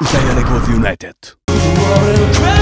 歌い上げ United.